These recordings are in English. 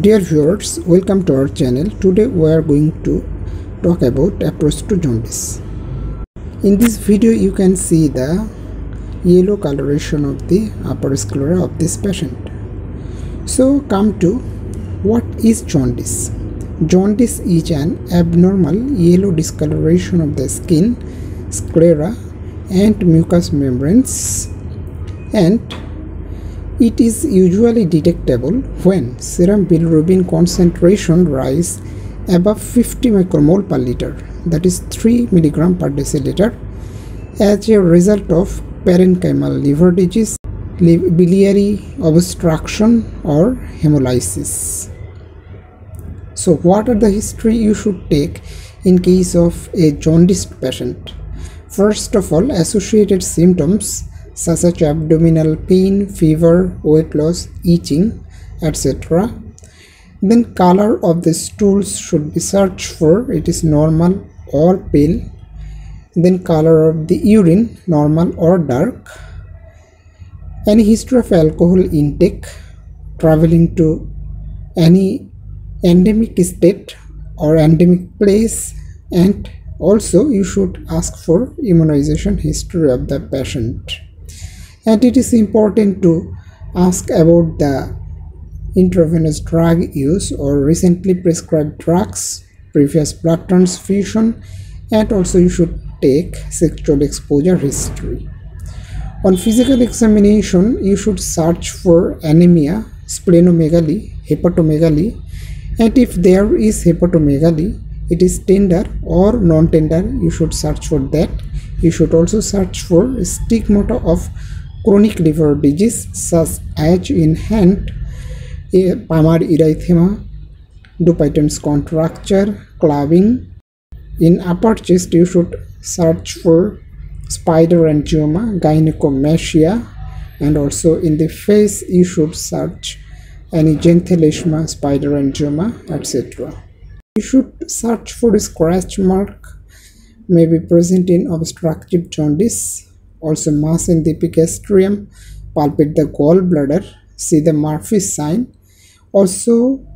Dear viewers, welcome to our channel. Today we are going to talk about approach to jaundice. In this video you can see the yellow coloration of the upper sclera of this patient. So come to what is jaundice? Jaundice is an abnormal yellow discoloration of the skin, sclera and mucous membranes and it is usually detectable when serum bilirubin concentration rise above 50 micromole per liter that is 3 milligram per deciliter as a result of parenchymal liver disease, biliary obstruction or hemolysis. So what are the history you should take in case of a jaundiced patient? First of all, associated symptoms such as abdominal pain, fever, weight loss, itching, etc. Then color of the stools should be searched for it is normal or pale. Then color of the urine normal or dark. Any history of alcohol intake, traveling to any endemic state or endemic place and also you should ask for immunization history of the patient and it is important to ask about the intravenous drug use or recently prescribed drugs previous blood transfusion and also you should take sexual exposure history. On physical examination you should search for anemia splenomegaly hepatomegaly and if there is hepatomegaly it is tender or non-tender you should search for that. You should also search for stigmata of chronic liver disease such as in hand palmar erythema, Dupuytren's contracture, clubbing. In upper chest, you should search for spider angioma, gynecomastia, and also in the face, you should search any xanthelasma, spider angioma, etc. You should search for scratch mark may be present in obstructive jaundice also mass in the epigastrium, palpate the gallbladder, see the Murphy's sign. Also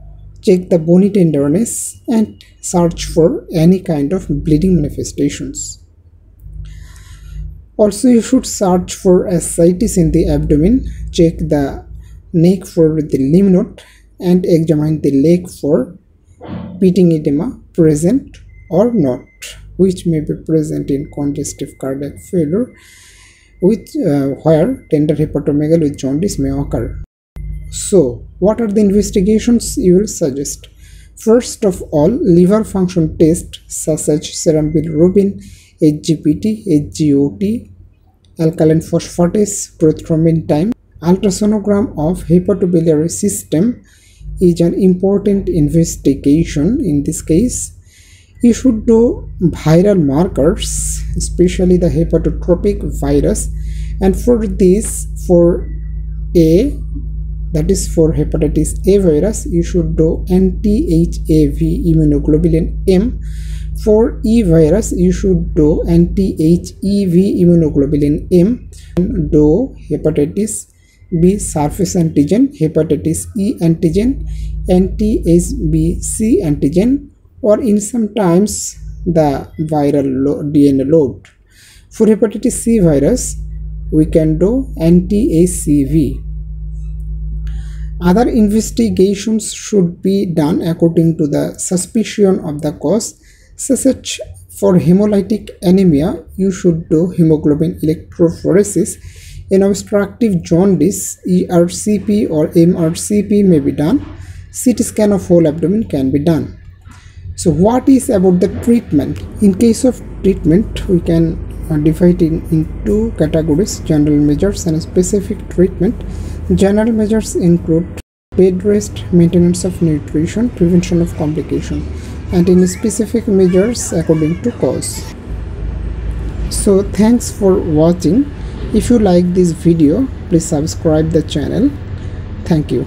check the bony tenderness and search for any kind of bleeding manifestations. Also you should search for ascites in the abdomen, check the neck for the lymph node and examine the leg for pitting edema present or not which may be present in congestive cardiac failure with uh, where tender hepatomegaly with jaundice may occur. So, what are the investigations you will suggest? First of all, liver function test such as serum bilirubin, SGPT, SGOT, alkaline phosphatase, prothrombin time, ultrasonogram of hepatobiliary system is an important investigation in this case you should do viral markers especially the hepatotropic virus. And for this for a that is for hepatitis a virus you should do anti-HAV immunoglobulin M. For E virus you should do anti-HEV immunoglobulin M. Do hepatitis B surface antigen hepatitis E antigen anti-HBC antigen or in sometimes the viral DNA load. For hepatitis C virus, we can do anti-HCV. Other investigations should be done according to the suspicion of the cause, such for hemolytic anemia, you should do hemoglobin electrophoresis. In obstructive jaundice, ERCP or MRCP may be done. CT scan of whole abdomen can be done so what is about the treatment? In case of treatment we can uh, divide in into categories general measures and specific treatment. General measures include bed rest maintenance of nutrition prevention of complication and in specific measures according to cause. So thanks for watching. If you like this video please subscribe the channel. Thank you